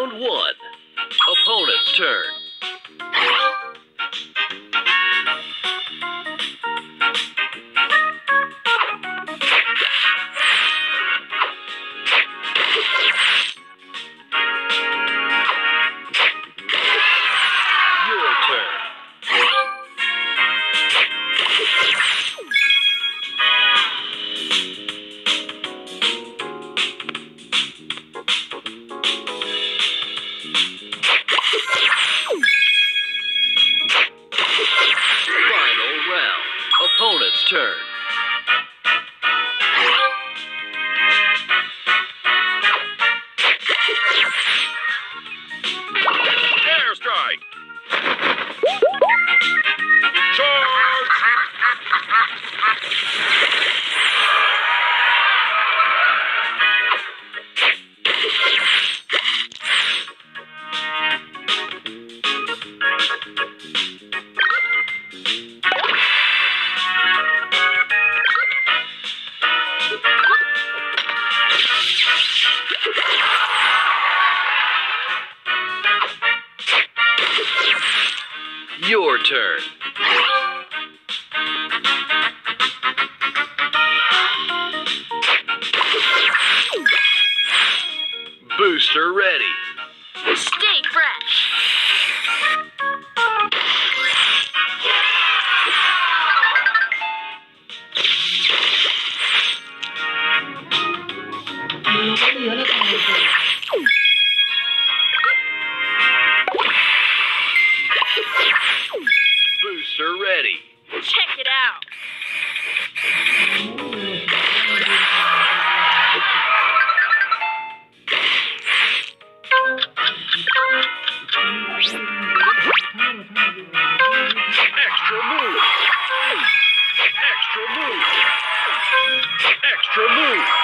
Round one. Opponent's turn. Final round. Opponent's turn. Airstrike! Charge! Your turn. Booster ready. Check it out. Extra move! Extra move! Extra move!